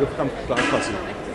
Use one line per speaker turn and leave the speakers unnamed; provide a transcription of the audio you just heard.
Eu vou ficar, ficar fácil.